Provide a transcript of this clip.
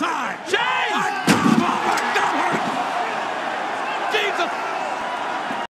time. Jay! Jesus!